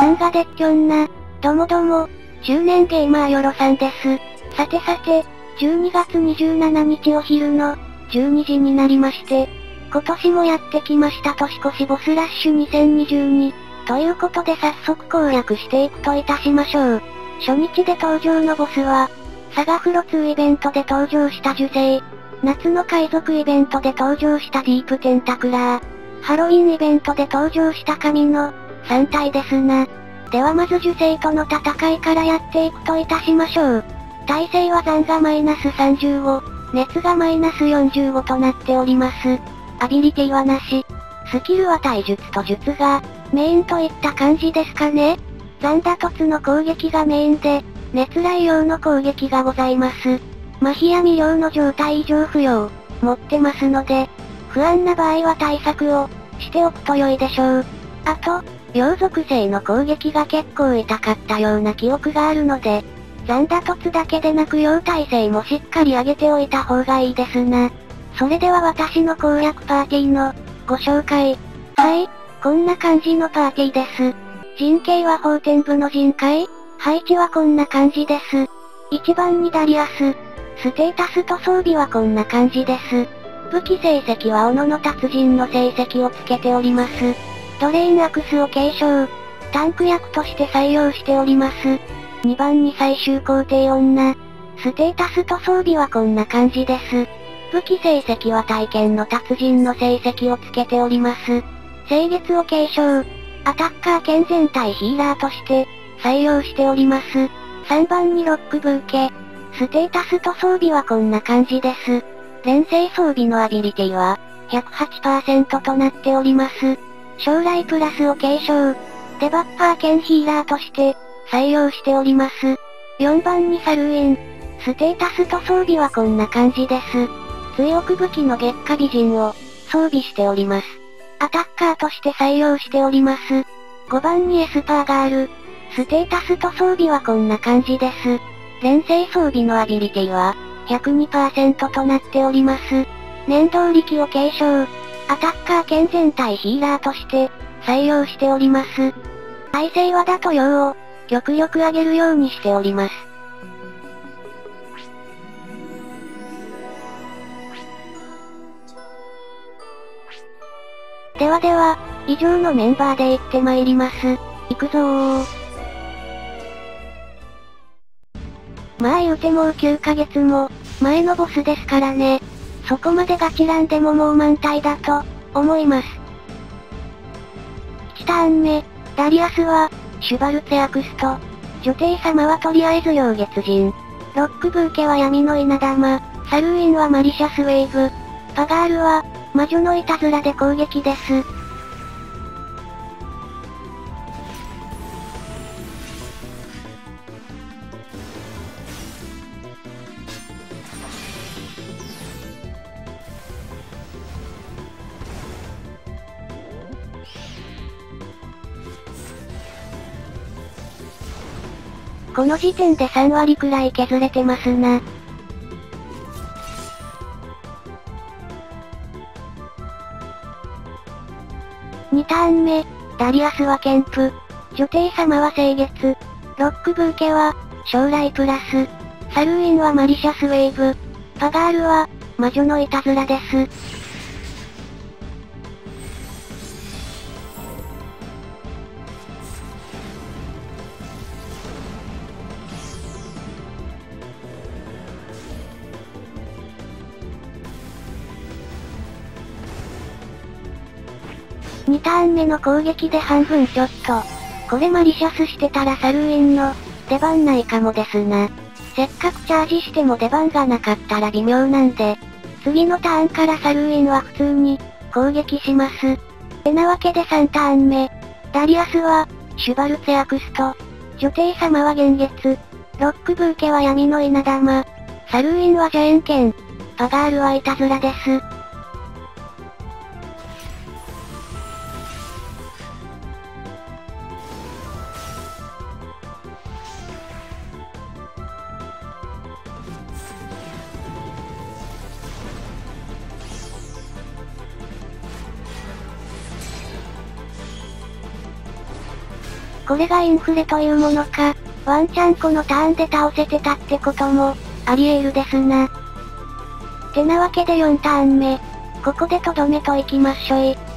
漫画でっきょんな。どもども、中年ゲーマーよろさんです。さてさて、12月27日お昼の、12時になりまして、今年もやってきました年越しボスラッシュ2022。ということで早速攻略していくといたしましょう。初日で登場のボスは、サガフロ2イベントで登場した受精。夏の海賊イベントで登場したディープテンタクラー。ハロウィンイベントで登場した神の、3体ですな。ではまず受精との戦いからやっていくといたしましょう。耐性は残がマイナス35、熱がマイナス45となっております。アビリティはなし。スキルは体術と術が、メインといった感じですかね残打突の攻撃がメインで、熱雷用の攻撃がございます。麻痺や未了の状態異常不要、持ってますので、不安な場合は対策を、しておくと良いでしょう。あと、両属性の攻撃が結構痛かったような記憶があるので、残打突だけでなく両耐性もしっかり上げておいた方がいいですな。それでは私の攻略パーティーの、ご紹介。はい、こんな感じのパーティーです。陣形は法天部の陣界配置はこんな感じです。1番にダリアス。ステータスと装備はこんな感じです。武器聖石は斧の達人の聖石をつけております。ドレインアクスを継承。タンク役として採用しております。2番に最終皇帝女。ステータスと装備はこんな感じです。武器聖石は大剣の達人の聖石をつけております。清月を継承。アタッカー兼全体ヒーラーとして、採用しております。3番にロックブーケ。ステータスと装備はこんな感じです。連星装備のアビリティは、108%となっております。将来プラスを継承。デバッファー兼ヒーラーとして、採用しております。4番にサルウィン。ステータスと装備はこんな感じです。強く武器の月下美人を、装備しております。アタッカーとして採用しております。5番にエスパーガール。ステータスと装備はこんな感じです。錬成装備のアビリティは、102%となっております。念動力を継承。アタッカー兼全体ヒーラーとして、採用しております。耐性は打と陽を、極力上げるようにしております。ではでは、以上のメンバーで行ってまいります。行くぞー。まあ言うてもう9ヶ月も、前のボスですからね。そこまでガチランでももう満体だと、思います。1ターン目、ダリアスは、シュバルツェアクスト。女帝様はとりあえず妖月人。ロックブーケは闇の稲玉。サルウィンはマリシャスウェーブ。パガールは、魔女のいたずらで攻撃です。この時点で3割くらい削れてますな。2ターン目、ダリアスはケンプ、女帝様は清月、ロックブーケは、将来プラス、サルウィンはマリシャスウェーブ、パガールは、魔女のいたずらです。2ターン目の攻撃で半分ちょっと。これマリシャスしてたらサルウィンの、出番ないかもですな。せっかくチャージしても出番がなかったら微妙なんで、次のターンからサルウィンは普通に、攻撃します。てなわけで3ターン目。ダリアスは、シュバルツェアクスト。女帝様は幻月。ロックブーケは闇の稲玉。サルウィンはジャエンケン。パガールはいたずらです。れがインフレというものか、ワンチャンこのターンで倒せてたってことも、あり得るですな。てなわけで4ターン目。ここでとどめといきまっしょい。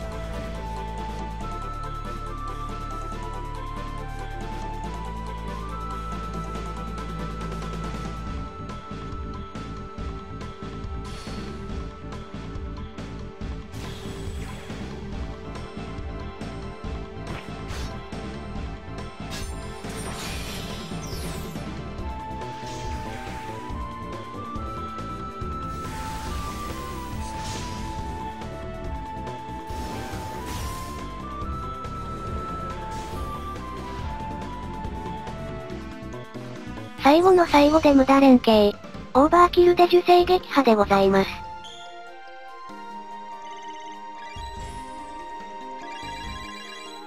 最後の最後で無駄連携。オーバーキルで受精撃破でございます。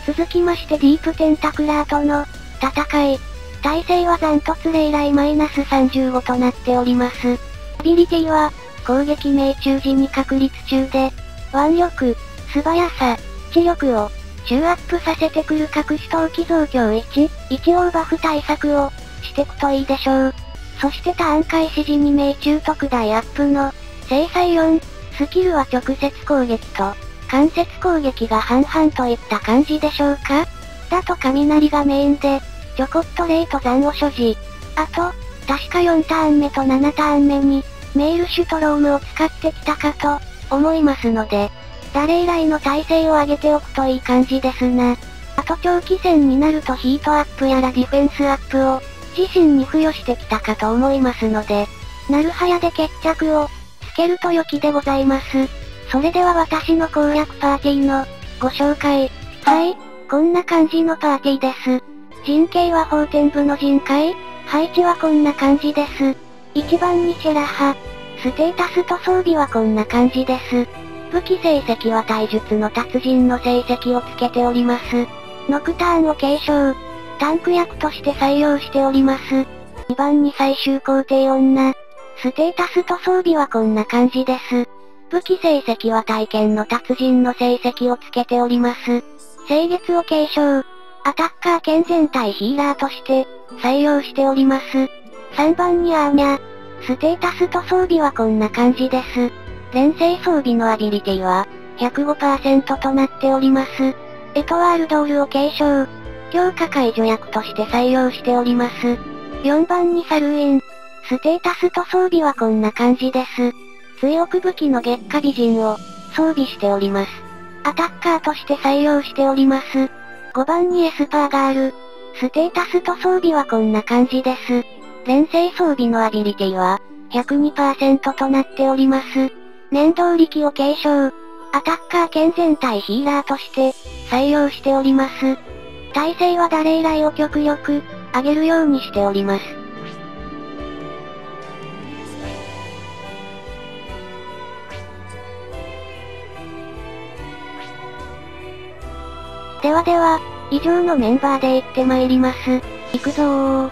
続きましてディープテンタクラーとの戦い。耐性は残突霊雷マイナス35となっております。アビリティは、攻撃命中時に確率中で、腕力、素早さ、知力を、中アップさせてくる隠し陶器増強1、1オーバフ対策を、してくといいでしょう。そしてターン開始時に命中特大アップの、制裁4、スキルは直接攻撃と、間接攻撃が半々といった感じでしょうか？だと雷がメインで、ちょこっとレイと残を所持。あと、確か4ターン目と7ターン目に、メールシュトロームを使ってきたかと、思いますので、誰以来の耐性を上げておくといい感じですな。あと長期戦になるとヒートアップやらディフェンスアップを、自身に付与してきたかと思いますので、なるはやで決着を、つけると良きでございます。それでは私の攻略パーティーの、ご紹介。はい、こんな感じのパーティーです。陣形は法天部の陣界配置はこんな感じです。1番にシェラハ。ステータスと装備はこんな感じです。武器成績は体術の達人の成績をつけております。ノクターンを継承。タンク役として採用しております。2番に最終工程女。ステータスと装備はこんな感じです。武器成績は体験の達人の成績をつけております。清月を継承。アタッカー兼全体ヒーラーとして、採用しております。3番にアーニャ。ステータスと装備はこんな感じです。連星装備のアビリティは、105%となっております。エトワールドールを継承。強化解除役として採用しております。4番にサルウィン。ステータスと装備はこんな感じです。強く武器の月下美人を装備しております。アタッカーとして採用しております。5番にエスパーガール。ステータスと装備はこんな感じです。連星装備のアビリティは102%となっております。念動力を継承。アタッカー兼全体ヒーラーとして採用しております。体勢は誰以来を極力、上げるようにしております。ではでは、以上のメンバーで行ってまいります。行くぞー。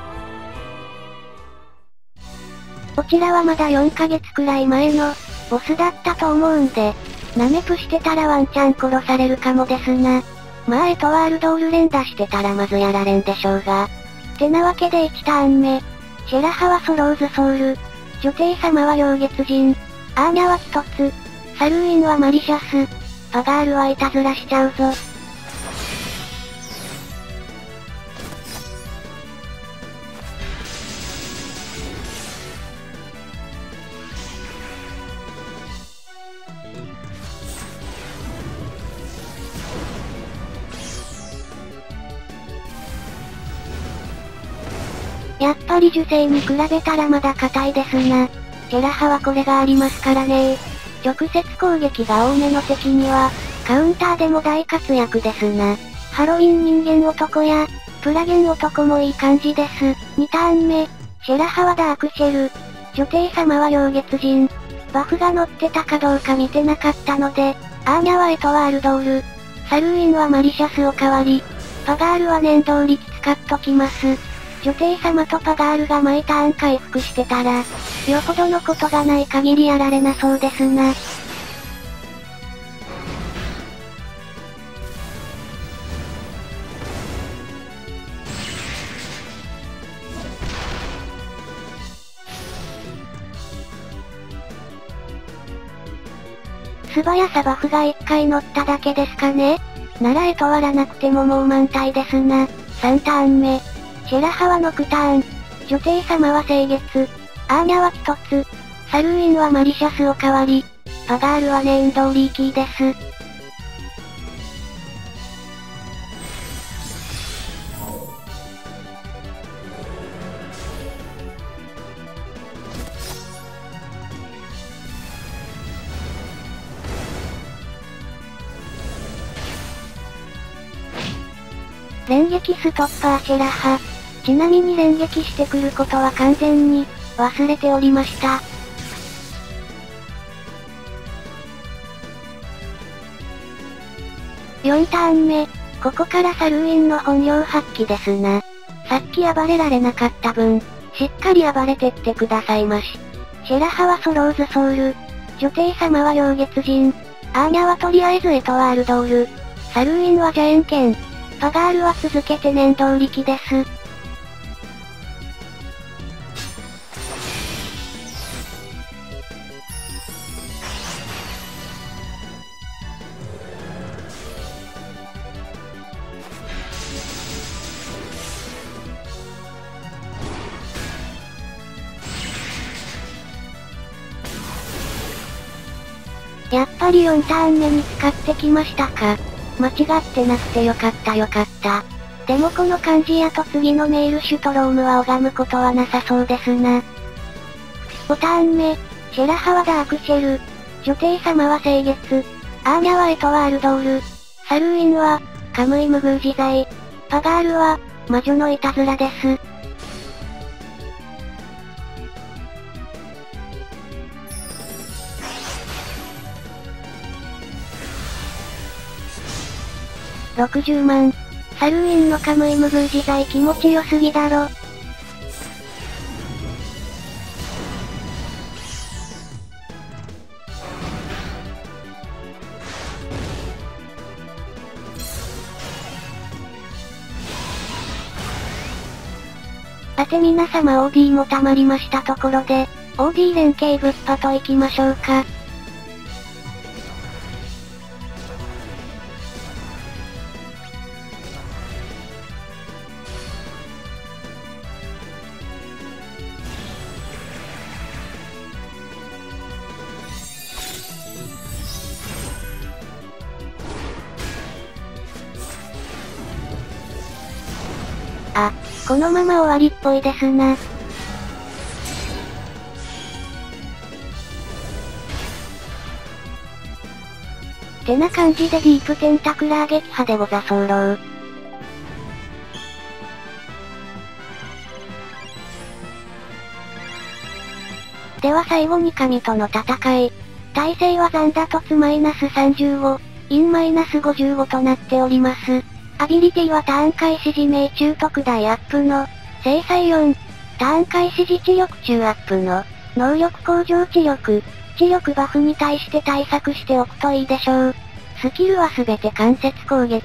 こちらはまだ4ヶ月くらい前の、ボスだったと思うんで、ナメプしてたらワンチャン殺されるかもですな。まあエトワールドール連打してたらまずやられんでしょうが。てなわけで1ターン目。シェラハはソローズソウル。女帝様は両月人。アーニャは1つ。サルウィンはマリシャス。パガールはいたずらしちゃうぞ。ぱり受精に比べたらまだ硬いですな。ジェラハはこれがありますからね直接攻撃が多めの敵には、カウンターでも大活躍ですな。ハロウィン人間男や、プラゲン男もいい感じです。2ターン目、シェラハはダークシェル。女帝様は両月人。バフが乗ってたかどうか見てなかったので、アーニャはエトワールドール。サルウィンはマリシャスおかわり。パガールは念動力使っときます。女帝様とパガールが毎ターン回復してたら、よほどのことがない限りやられなそうですな。素早さバフが一回乗っただけですかねならえとわらなくてももう満体ですな。3ターン目。シェラハはノクターン。女帝様は清月。アーニャは1つ。サルーインはマリシャスおかわり。パガールはネーンドーリーキーです。連撃ストッパーシェラハ。ちなみに連撃してくることは完全に、忘れておりました。4ターン目。ここからサルーインの本領発揮ですな。さっき暴れられなかった分、しっかり暴れてってくださいまし。シェラハはソローズソウル。女帝様は妖月人。アーニャはとりあえずエトワールドール。サルーインはジャエンケン。パガールは続けて念動力です。ぱり4ターン目に使ってきましたか？間違ってなくてよかったよかった。でもこの漢字やと次のメールシュトロームは拝むことはなさそうですな。5ターン目、シェラハはダークシェル、女帝様は清月、アーニャはエトワールドール、サルーインは、カムイムグー自在、パガールは、魔女のいたずらです。60万。サルーインのカムイムグー自在気持ちよすぎだろ。さて皆様 OD も溜まりましたところで、OD 連携物販と行きましょうか。このまま終わりっぽいですな。てな感じでディープテンタクラー撃破でござ候。では最後に神との戦い。耐性は残打突マイナス35、インマイナス55となっております。アビリティはターン開始時命中特大アップの、制裁4。ターン開始時知力中アップの、能力向上知力。知力バフに対して対策しておくといいでしょう。スキルはすべて間接攻撃。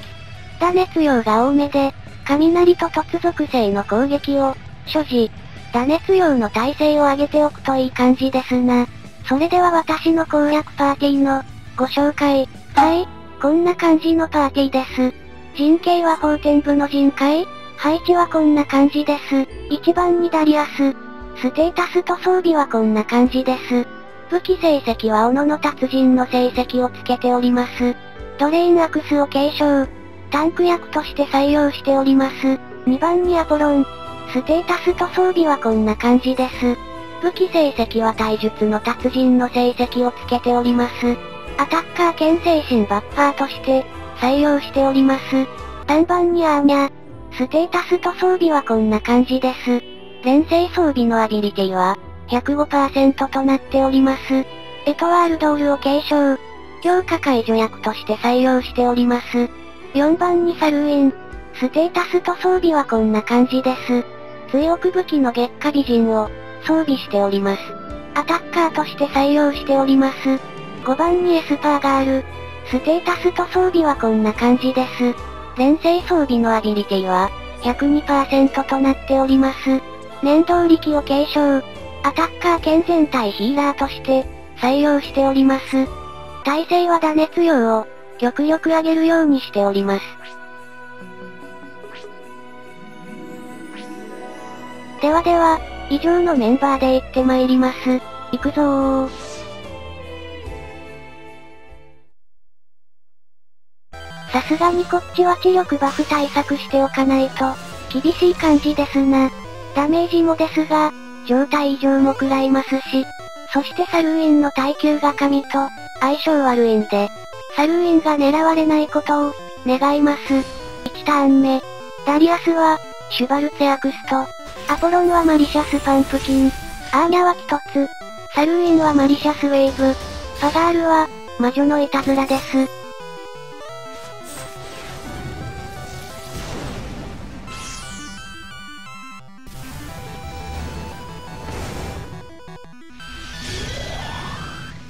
打熱量が多めで、雷と突属性の攻撃を、所持。打熱量の耐性を上げておくといい感じですな。それでは私の攻略パーティーの、ご紹介。はい、こんな感じのパーティーです。陣形は鳳天舞の陣改。配置はこんな感じです。1番にダリアス。ステータスと装備はこんな感じです。武器聖石は斧の達人の聖石をつけております。ドレインアクスを継承。タンク役として採用しております。2番にアポロン。ステータスと装備はこんな感じです。武器聖石は体術の達人の聖石をつけております。アタッカー兼精神バッファーとして、採用しております。3番にアーニャ。ステータスと装備はこんな感じです。連星装備のアビリティは、105%となっております。エトワールドールを継承。強化解除役として採用しております。4番にサルーイン。ステータスと装備はこんな感じです。強く武器の月下美人を装備しております。アタッカーとして採用しております。5番にエスパーガール。ステータスと装備はこんな感じです。錬成装備のアビリティは、102%となっております。念動力を継承。アタッカー兼全体ヒーラーとして、採用しております。耐性は打熱陽を、極力上げるようにしております。ではでは、以上のメンバーで行ってまいります。行くぞー。さすがにこっちは知力バフ対策しておかないと、厳しい感じですな。ダメージもですが、状態異常も食らいますし、そしてサルウィンの耐久が神と、相性悪いんで、サルウィンが狙われないことを、願います。1ターン目。ダリアスは、シュバルツェアクスト。アポロンはマリシャスパンプキン。アーニャは1つ。サルウィンはマリシャスウェーブ。パガールは、魔女のいたずらです。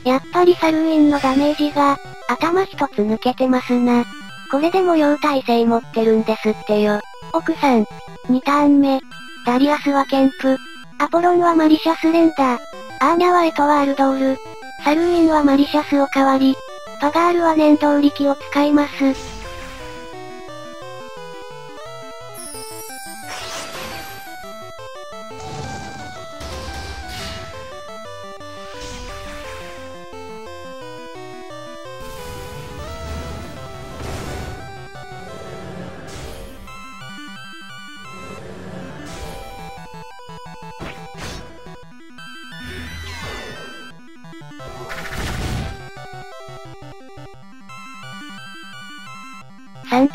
やっぱりサルウィンのダメージが、頭一つ抜けてますな。これで模様耐性持ってるんですってよ。奥さん。2ターン目。ダリアスはケンプ。アポロンはマリシャスレンダー。アーニャはエトワールドール。サルウィンはマリシャスを代わり。パガールは念動力を使います。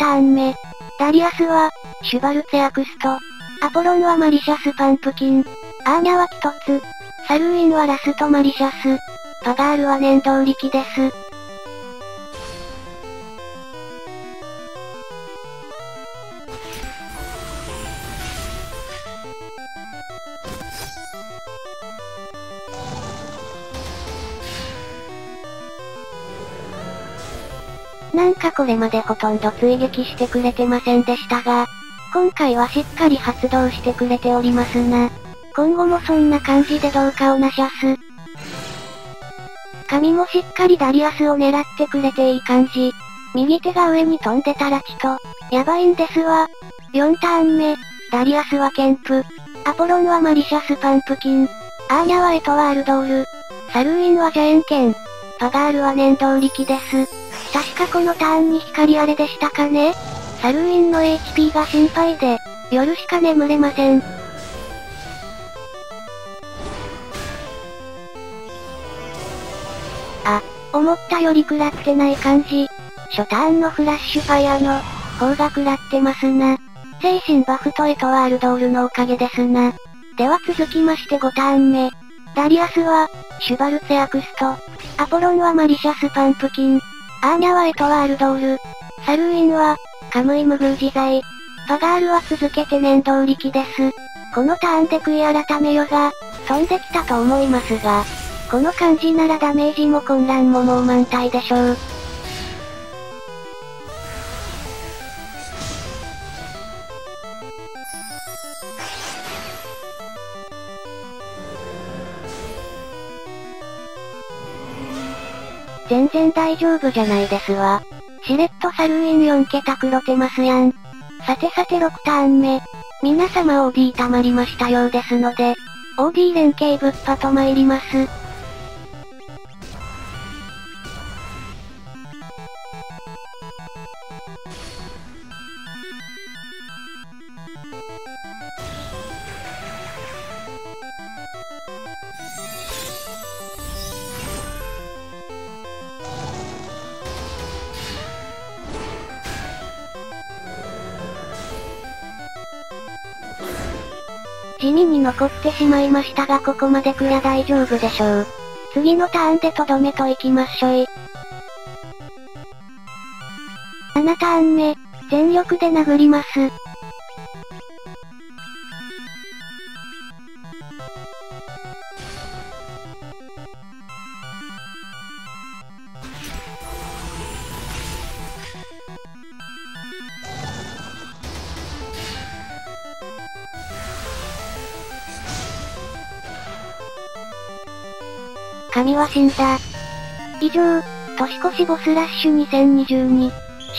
ターン目。ダリアスは、シュバルツェアクスト。アポロンはマリシャスパンプキン。アーニャは1つ。サルウィンはラストマリシャス。パガールは念動力です。なんかこれまでほとんど追撃してくれてませんでしたが、今回はしっかり発動してくれておりますな。今後もそんな感じでどうかおなしゃす。かみもしっかりダリアスを狙ってくれていい感じ。右手が上に飛んでたらちと、やばいんですわ。4ターン目、ダリアスはケンプ。アポロンはマリシャスパンプキン。アーニャはエトワールドール。サルウィンはジャエンケン。パガールは念動力です。確かこのターンに光あれでしたかねサルウィンの HP が心配で、夜しか眠れません。あ、思ったより食らってない感じ。初ターンのフラッシュファイアの、方が食らってますな。精神バフとエトワールドールのおかげですな。では続きまして5ターン目。ダリアスは、シュバルツェアクスト。アポロンはマリシャスパンプキン。アーニャはエトワールドール。サルウィンは、カムイムグー自在。トガールは続けて念動力です。このターンで悔い改めよが、飛んできたと思いますが、この感じならダメージも混乱ももう満体でしょう。全然大丈夫じゃないですわ。しれっとサルウィン4桁黒てますやん。さてさて6ターン目。皆様 OD 溜まりましたようですので、OD 連携ぶっぱと参ります。地味に残ってしまいましたがここまでくりゃ大丈夫でしょう。次のターンでとどめといきましょい。7ターン目、全力で殴ります。神は死んだ。以上、年越しボスラッシュ2022、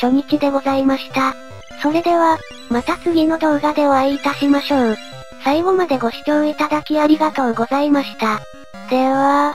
初日でございました。それでは、また次の動画でお会いいたしましょう。最後までご視聴いただきありがとうございました。では、